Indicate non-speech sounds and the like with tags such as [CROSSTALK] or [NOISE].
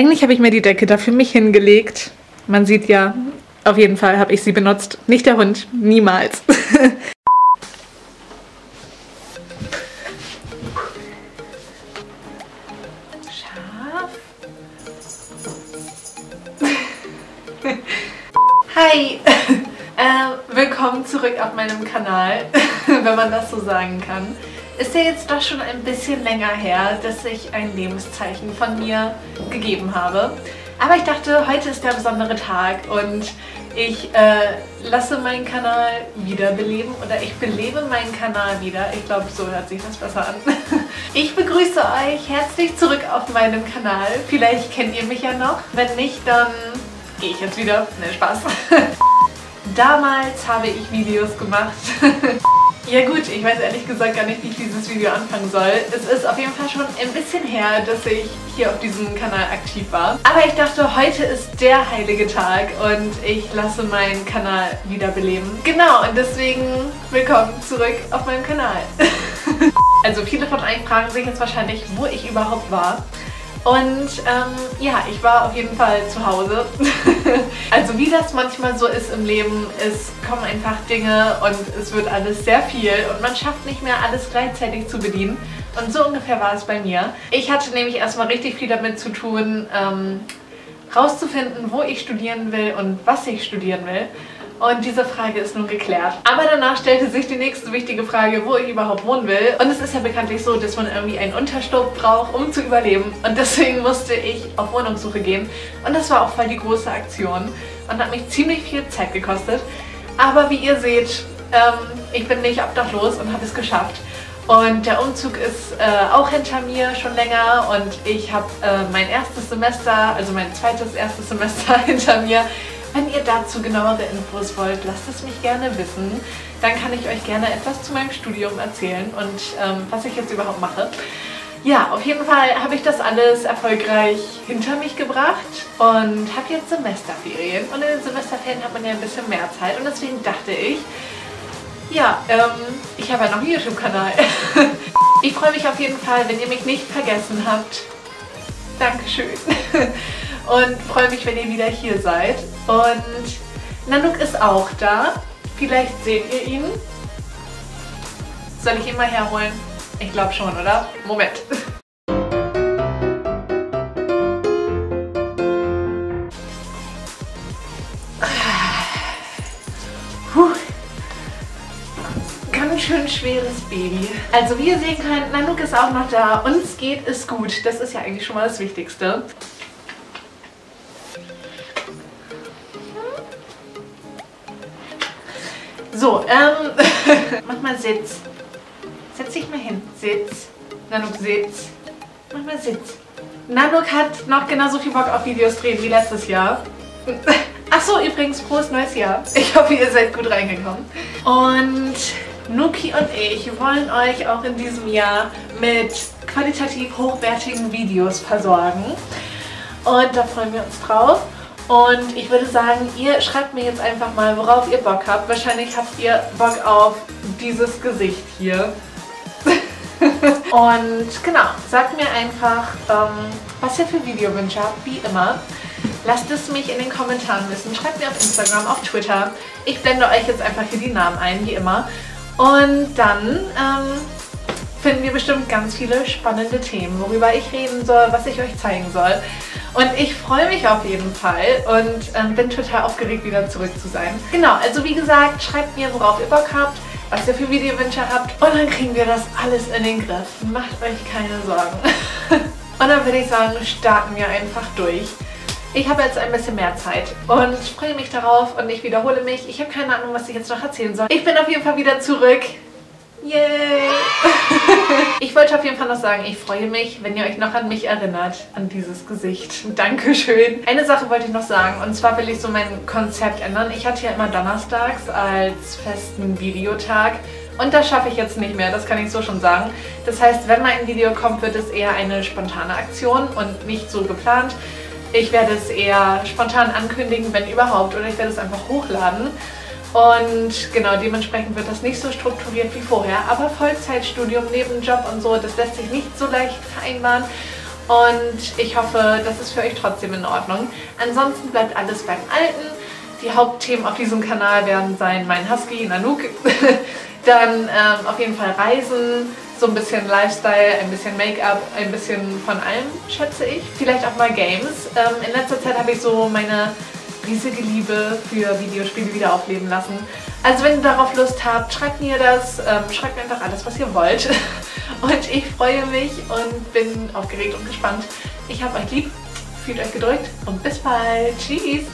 Eigentlich habe ich mir die Decke da für mich hingelegt. Man sieht ja, auf jeden Fall habe ich sie benutzt. Nicht der Hund, niemals. Hi! Äh, willkommen zurück auf meinem Kanal, [LAUGHS] wenn man das so sagen kann. Ist ja jetzt doch schon ein bisschen länger her, dass ich ein Lebenszeichen von mir gegeben habe. Aber ich dachte, heute ist der besondere Tag und ich äh, lasse meinen Kanal wiederbeleben oder ich belebe meinen Kanal wieder. Ich glaube, so hört sich das besser an. [LAUGHS] Ich begrüße euch herzlich zurück auf meinem Kanal. Vielleicht kennt ihr mich ja noch. Wenn nicht, dann gehe ich jetzt wieder. Ne, Spaß. [LAUGHS] Damals habe ich Videos gemacht. [LAUGHS] ja gut, ich weiß ehrlich gesagt gar nicht, wie ich dieses Video anfangen soll. Es ist auf jeden Fall schon ein bisschen her, dass ich hier auf diesem Kanal aktiv war. Aber ich dachte, heute ist der heilige Tag und ich lasse meinen Kanal wiederbeleben. Genau, und deswegen willkommen zurück auf meinem Kanal. [LAUGHS] also viele von euch fragen sich jetzt wahrscheinlich, wo ich überhaupt war. Und ähm, ja, ich war auf jeden Fall zu Hause. [LAUGHS] also wie das manchmal so ist im Leben, es kommen einfach Dinge und es wird alles sehr viel und man schafft nicht mehr alles gleichzeitig zu bedienen. Und so ungefähr war es bei mir. Ich hatte nämlich erstmal richtig viel damit zu tun, ähm, rauszufinden, wo ich studieren will und was ich studieren will. Und diese Frage ist nun geklärt. Aber danach stellte sich die nächste wichtige Frage, wo ich überhaupt wohnen will. Und es ist ja bekanntlich so, dass man irgendwie einen Unterstopp braucht, um zu überleben. Und deswegen musste ich auf Wohnungssuche gehen. Und das war auch voll die große Aktion und hat mich ziemlich viel Zeit gekostet. Aber wie ihr seht, ähm, ich bin nicht obdachlos und habe es geschafft. Und der Umzug ist äh, auch hinter mir schon länger und ich habe äh, mein erstes Semester, also mein zweites erstes Semester [LAUGHS] hinter mir wenn ihr dazu genauere Infos wollt, lasst es mich gerne wissen. Dann kann ich euch gerne etwas zu meinem Studium erzählen und ähm, was ich jetzt überhaupt mache. Ja, auf jeden Fall habe ich das alles erfolgreich hinter mich gebracht und habe jetzt Semesterferien. Und in den Semesterferien hat man ja ein bisschen mehr Zeit und deswegen dachte ich, ja, ähm, ich habe ja noch einen YouTube-Kanal. [LAUGHS] ich freue mich auf jeden Fall, wenn ihr mich nicht vergessen habt. Dankeschön [LAUGHS] und freue mich, wenn ihr wieder hier seid. Und Nanook ist auch da. Vielleicht seht ihr ihn. Soll ich ihn mal herholen? Ich glaube schon, oder? Moment. Ganz schön schweres Baby. Also wie ihr sehen könnt, Nanook ist auch noch da. Uns geht es gut. Das ist ja eigentlich schon mal das Wichtigste. So, ähm, [LAUGHS] mach mal Sitz. Setz dich mal hin. Sitz. Nanook, Sitz. Mach mal Sitz. Nanook hat noch genauso viel Bock auf Videos drehen wie letztes Jahr. [LAUGHS] Achso, übrigens, frohes neues Jahr. Ich hoffe, ihr seid gut reingekommen. Und Nuki und ich wollen euch auch in diesem Jahr mit qualitativ hochwertigen Videos versorgen. Und da freuen wir uns drauf. Und ich würde sagen, ihr schreibt mir jetzt einfach mal, worauf ihr Bock habt. Wahrscheinlich habt ihr Bock auf dieses Gesicht hier. [LAUGHS] und genau, sagt mir einfach, ähm, was ihr für Videowünsche habt, wie immer. Lasst es mich in den Kommentaren wissen. Schreibt mir auf Instagram, auf Twitter. Ich blende euch jetzt einfach hier die Namen ein, wie immer. Und dann ähm, finden wir bestimmt ganz viele spannende Themen, worüber ich reden soll, was ich euch zeigen soll. Und ich freue mich auf jeden Fall und ähm, bin total aufgeregt, wieder zurück zu sein. Genau, also wie gesagt, schreibt mir, worauf ihr Bock habt, was ihr für Videowünsche habt und dann kriegen wir das alles in den Griff. Macht euch keine Sorgen. [LAUGHS] und dann würde ich sagen, starten wir einfach durch. Ich habe jetzt ein bisschen mehr Zeit und freue mich darauf und ich wiederhole mich. Ich habe keine Ahnung, was ich jetzt noch erzählen soll. Ich bin auf jeden Fall wieder zurück. Yay! [LAUGHS] ich wollte auf jeden Fall noch sagen, ich freue mich, wenn ihr euch noch an mich erinnert, an dieses Gesicht. [LAUGHS] Dankeschön. Eine Sache wollte ich noch sagen, und zwar will ich so mein Konzept ändern. Ich hatte ja immer donnerstags als festen Videotag und das schaffe ich jetzt nicht mehr, das kann ich so schon sagen. Das heißt, wenn mal ein Video kommt, wird es eher eine spontane Aktion und nicht so geplant. Ich werde es eher spontan ankündigen, wenn überhaupt, oder ich werde es einfach hochladen. Und genau, dementsprechend wird das nicht so strukturiert wie vorher. Aber Vollzeitstudium, Nebenjob und so, das lässt sich nicht so leicht vereinbaren. und ich hoffe, das ist für euch trotzdem in Ordnung. Ansonsten bleibt alles beim Alten. Die Hauptthemen auf diesem Kanal werden sein mein Husky, Nanook, [LAUGHS] dann ähm, auf jeden Fall Reisen, so ein bisschen Lifestyle, ein bisschen Make-up, ein bisschen von allem, schätze ich. Vielleicht auch mal Games. Ähm, in letzter Zeit habe ich so meine riesige Liebe für Videospiele wieder aufleben lassen. Also wenn ihr darauf Lust habt, schreibt mir das, ähm, schreibt mir einfach alles, was ihr wollt. [LAUGHS] Und ich freue mich und bin aufgeregt und gespannt. Ich habe euch lieb, fühlt euch gedrückt und bis bald. Tschüss!